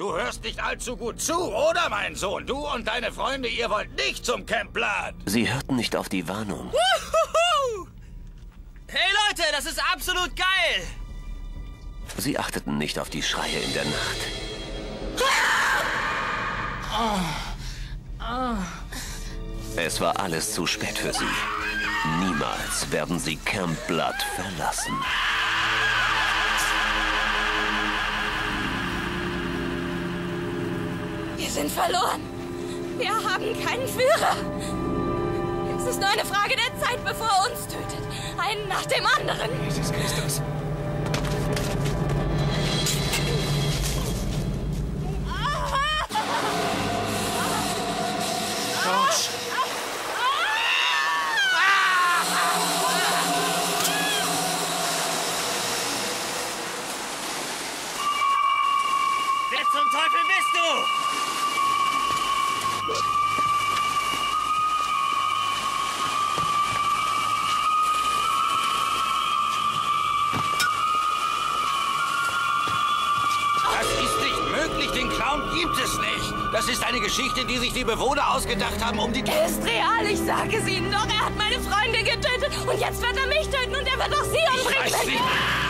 Du hörst nicht allzu gut zu, oder, mein Sohn? Du und deine Freunde, ihr wollt nicht zum Camp Blood. Sie hörten nicht auf die Warnung. Hey Leute, das ist absolut geil! Sie achteten nicht auf die Schreie in der Nacht. Es war alles zu spät für sie. Niemals werden sie Camp Blood verlassen. Wir sind verloren. Wir haben keinen Führer. Es ist nur eine Frage der Zeit, bevor er uns tötet. Einen nach dem anderen. Jesus Christus. Zum Teufel bist du? Das ist nicht möglich. Den Clown gibt es nicht. Das ist eine Geschichte, die sich die Bewohner ausgedacht haben, um die... Er ist real, ich sage es Ihnen doch. Er hat meine Freunde getötet und jetzt wird er mich töten und er wird auch Sie Ich weiß umbringen.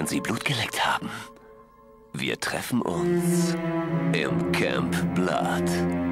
Wenn sie Blut geleckt haben. Wir treffen uns im Camp Blood.